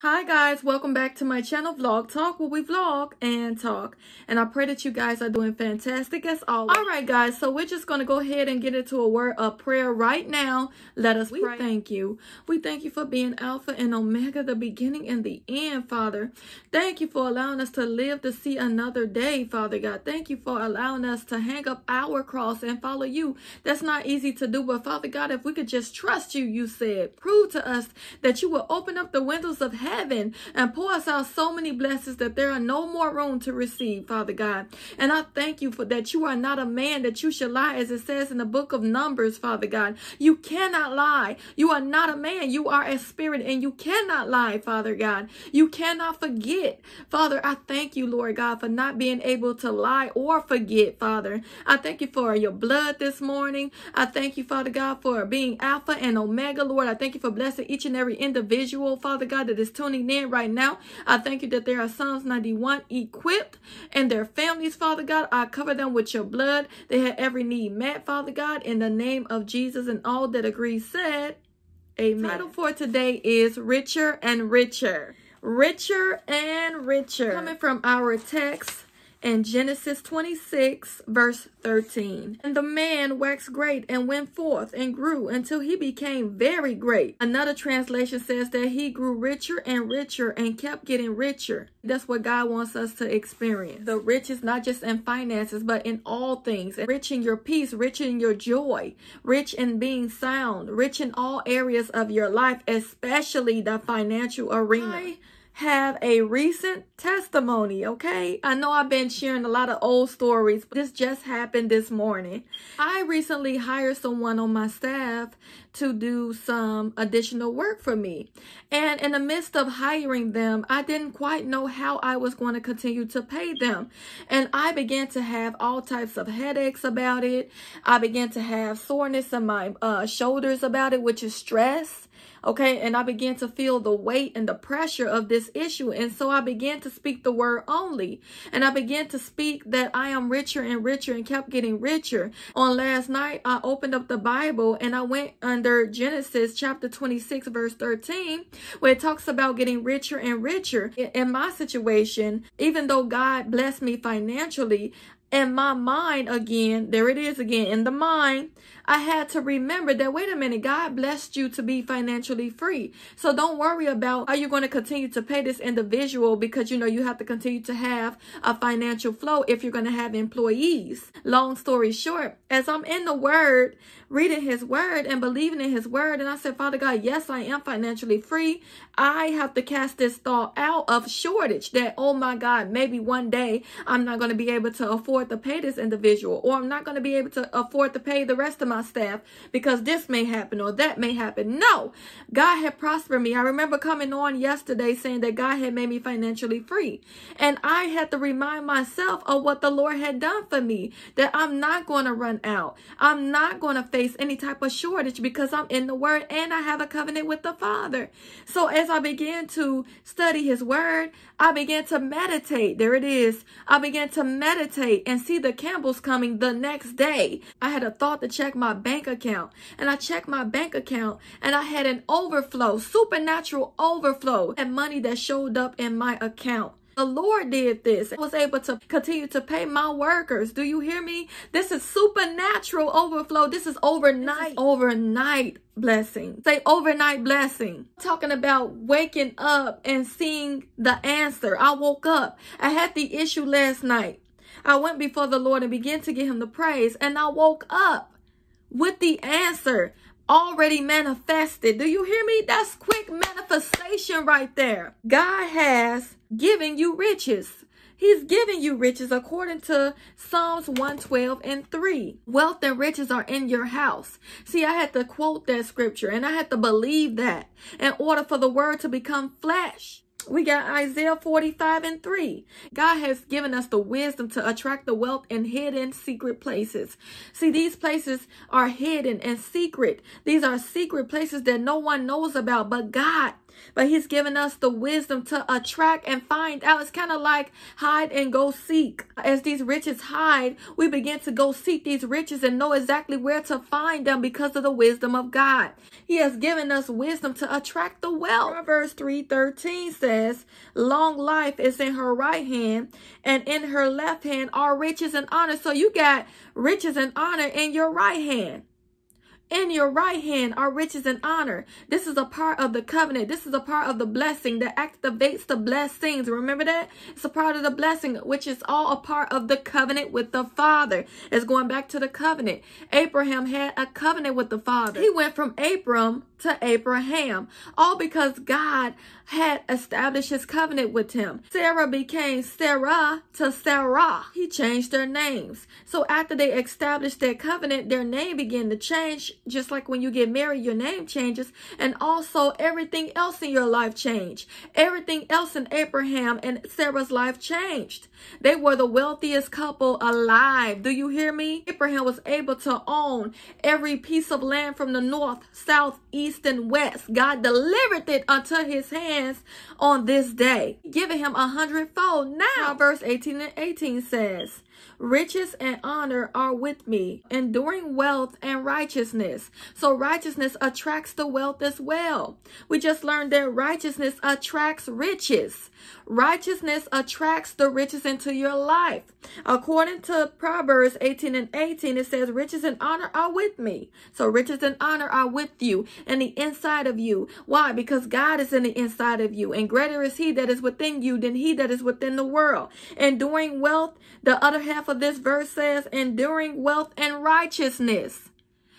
Hi guys, welcome back to my channel Vlog Talk where we vlog and talk. And I pray that you guys are doing fantastic as always. Alright guys, so we're just going to go ahead and get into a word of prayer right now. Let us we pray. thank you. We thank you for being Alpha and Omega, the beginning and the end, Father. Thank you for allowing us to live to see another day, Father God. Thank you for allowing us to hang up our cross and follow you. That's not easy to do, but Father God, if we could just trust you, you said, prove to us that you will open up the windows of heaven heaven and pour us out so many blessings that there are no more room to receive, Father God. And I thank you for that you are not a man that you should lie, as it says in the book of Numbers, Father God. You cannot lie. You are not a man. You are a spirit and you cannot lie, Father God. You cannot forget. Father, I thank you, Lord God, for not being able to lie or forget, Father. I thank you for your blood this morning. I thank you, Father God, for being Alpha and Omega, Lord. I thank you for blessing each and every individual, Father God, that is tuning in right now. I thank you that there are Psalms 91 equipped and their families, Father God. I cover them with your blood. They had every need met, Father God, in the name of Jesus and all that agree said. Amen. Title for today is Richer and Richer. Richer and Richer. Coming from our text in Genesis 26, verse 13. And the man waxed great and went forth and grew until he became very great. Another translation says that he grew richer and richer and kept getting richer. That's what God wants us to experience. The riches, not just in finances, but in all things. Rich in your peace, rich in your joy, rich in being sound, rich in all areas of your life, especially the financial arena. Have a recent testimony, okay? I know I've been sharing a lot of old stories, but this just happened this morning. I recently hired someone on my staff to do some additional work for me. And in the midst of hiring them, I didn't quite know how I was going to continue to pay them. And I began to have all types of headaches about it. I began to have soreness in my uh, shoulders about it, which is stress. Okay. And I began to feel the weight and the pressure of this issue. And so I began to speak the word only. And I began to speak that I am richer and richer and kept getting richer. On last night, I opened up the Bible and I went under Genesis chapter 26, verse 13, where it talks about getting richer and richer. In my situation, even though God blessed me financially, in my mind again, there it is again, in the mind, I had to remember that, wait a minute, God blessed you to be financially free. So don't worry about are you're going to continue to pay this individual because, you know, you have to continue to have a financial flow if you're going to have employees. Long story short, as I'm in the word, reading his word and believing in his word, and I said, Father God, yes, I am financially free. I have to cast this thought out of shortage that, oh my God, maybe one day I'm not going to be able to afford to pay this individual or I'm not going to be able to afford to pay the rest of my staff because this may happen or that may happen. No, God had prospered me. I remember coming on yesterday saying that God had made me financially free. And I had to remind myself of what the Lord had done for me, that I'm not going to run out. I'm not going to face any type of shortage because I'm in the word and I have a covenant with the Father. So as I began to study his word, I began to meditate. There it is. I began to meditate and see the camels coming the next day. I had a thought to check my my bank account and I checked my bank account and I had an overflow, supernatural overflow and money that showed up in my account. The Lord did this. I was able to continue to pay my workers. Do you hear me? This is supernatural overflow. This is overnight. This is overnight blessing. Say overnight blessing. Talking about waking up and seeing the answer. I woke up. I had the issue last night. I went before the Lord and began to give him the praise and I woke up with the answer already manifested. Do you hear me? That's quick manifestation right there. God has given you riches. He's giving you riches according to Psalms 112 and 3. Wealth and riches are in your house. See, I had to quote that scripture and I had to believe that in order for the word to become flesh. We got Isaiah 45 and 3. God has given us the wisdom to attract the wealth in hidden secret places. See, these places are hidden and secret. These are secret places that no one knows about but God. But he's given us the wisdom to attract and find out. It's kind of like hide and go seek. As these riches hide, we begin to go seek these riches and know exactly where to find them because of the wisdom of God. He has given us wisdom to attract the wealth. Proverbs 3.13 says, long life is in her right hand and in her left hand are riches and honor. So you got riches and honor in your right hand. In your right hand are riches and honor. This is a part of the covenant. This is a part of the blessing that activates the blessings. Remember that? It's a part of the blessing, which is all a part of the covenant with the Father. It's going back to the covenant. Abraham had a covenant with the Father. He went from Abram to Abraham, all because God had established his covenant with him. Sarah became Sarah to Sarah. He changed their names. So after they established their covenant, their name began to change, just like when you get married, your name changes, and also everything else in your life changed. Everything else in Abraham and Sarah's life changed. They were the wealthiest couple alive. Do you hear me? Abraham was able to own every piece of land from the north, south, east, and west. God delivered it unto his hands on this day, giving him a hundredfold. Now, verse 18 and 18 says, Riches and honor are with me, enduring wealth and righteousness. So righteousness attracts the wealth as well. We just learned that righteousness attracts riches. Righteousness attracts the riches into your life. According to Proverbs 18 and 18, it says, riches and honor are with me. So riches and honor are with you and the inside of you. Why? Because God is in the inside of you and greater is he that is within you than he that is within the world. Enduring wealth, the other half of this verse says, enduring wealth and righteousness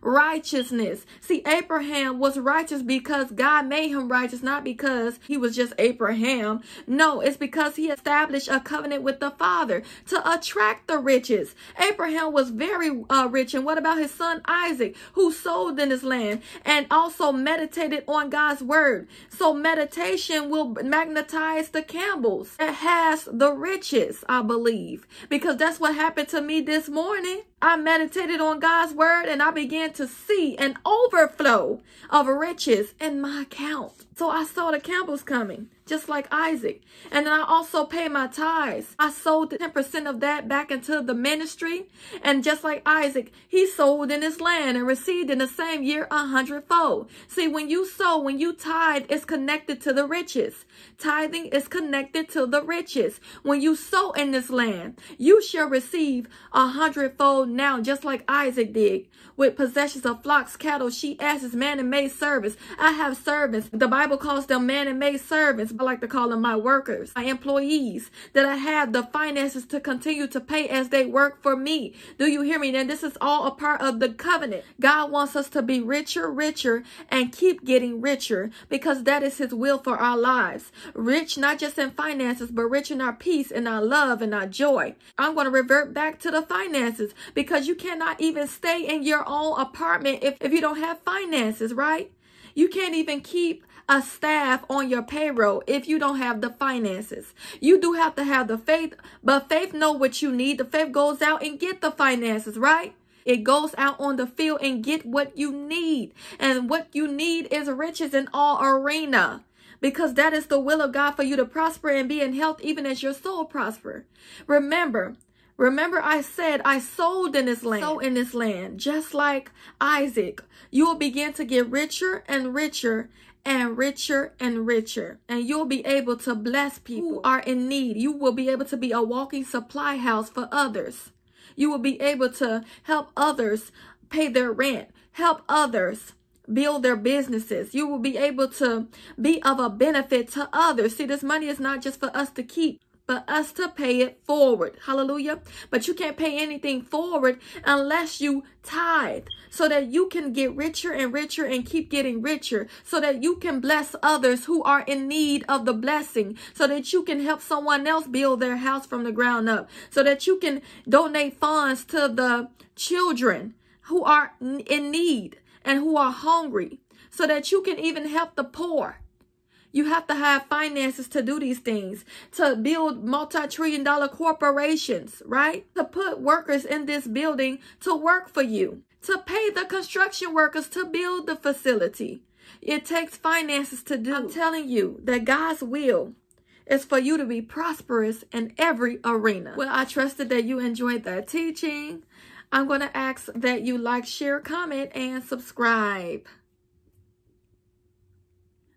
righteousness. See, Abraham was righteous because God made him righteous, not because he was just Abraham. No, it's because he established a covenant with the Father to attract the riches. Abraham was very uh, rich. And what about his son Isaac, who sold in his land and also meditated on God's word? So meditation will magnetize the camels. It has the riches, I believe, because that's what happened to me this morning. I meditated on God's word and I began to see an overflow of riches in my account. So I saw the camels coming, just like Isaac. And then I also pay my tithes. I sold 10% of that back into the ministry. And just like Isaac, he sold in his land and received in the same year a hundredfold. See, when you sow, when you tithe, it's connected to the riches. Tithing is connected to the riches. When you sow in this land, you shall receive a hundredfold now, just like Isaac did, with possessions of flocks, cattle, sheep, asses, man and maid servants. I have servants. The Bible calls them man and maid servants. I like to call them my workers, my employees, that I have the finances to continue to pay as they work for me. Do you hear me? And this is all a part of the covenant. God wants us to be richer, richer, and keep getting richer because that is his will for our lives. Rich, not just in finances, but rich in our peace and our love and our joy. I'm going to revert back to the finances because you cannot even stay in your own apartment if, if you don't have finances, right? You can't even keep a staff on your payroll if you don't have the finances. You do have to have the faith, but faith know what you need. The faith goes out and get the finances, right? It goes out on the field and get what you need. And what you need is riches in all arena. Because that is the will of God for you to prosper and be in health even as your soul prosper. Remember, Remember, I said I sold in this land. So in this land, just like Isaac, you will begin to get richer and richer and richer and richer. And you'll be able to bless people who are in need. You will be able to be a walking supply house for others. You will be able to help others pay their rent, help others build their businesses. You will be able to be of a benefit to others. See, this money is not just for us to keep for us to pay it forward. Hallelujah. But you can't pay anything forward unless you tithe so that you can get richer and richer and keep getting richer so that you can bless others who are in need of the blessing so that you can help someone else build their house from the ground up so that you can donate funds to the children who are in need and who are hungry so that you can even help the poor you have to have finances to do these things, to build multi-trillion dollar corporations, right? To put workers in this building to work for you, to pay the construction workers to build the facility. It takes finances to do. I'm telling you that God's will is for you to be prosperous in every arena. Well, I trusted that you enjoyed that teaching. I'm going to ask that you like, share, comment, and subscribe.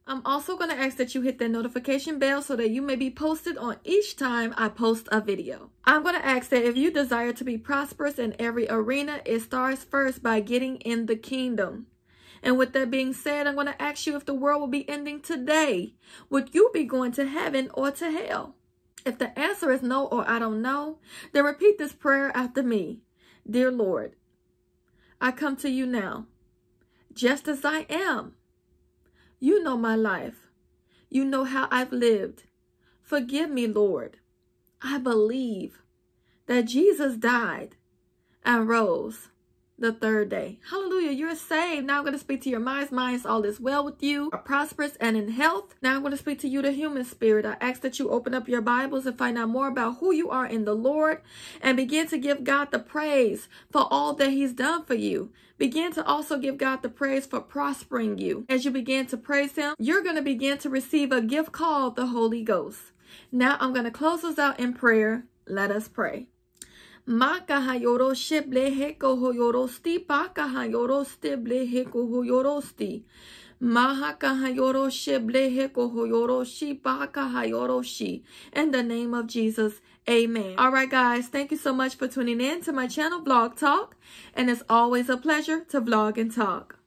I'm also going to ask that you hit the notification bell so that you may be posted on each time I post a video. I'm going to ask that if you desire to be prosperous in every arena, it starts first by getting in the kingdom. And with that being said, I'm going to ask you if the world will be ending today. Would you be going to heaven or to hell? If the answer is no or I don't know, then repeat this prayer after me. Dear Lord, I come to you now, just as I am. You know my life. You know how I've lived. Forgive me, Lord. I believe that Jesus died and rose the third day. Hallelujah. You're saved. Now I'm going to speak to your minds. Minds, all is well with you, are prosperous and in health. Now I'm going to speak to you, the human spirit. I ask that you open up your Bibles and find out more about who you are in the Lord and begin to give God the praise for all that He's done for you. Begin to also give God the praise for prospering you. As you begin to praise Him, you're going to begin to receive a gift called the Holy Ghost. Now I'm going to close us out in prayer. Let us pray. Makaha yoro shible heko ho yorosti, pakaha yorosti ble heko ho yorosti. Mahakaha yoro shible heko ho yoroshi, pakaha yoroshi. In the name of Jesus, amen. All right, guys, thank you so much for tuning in to my channel, Vlog Talk. And it's always a pleasure to vlog and talk.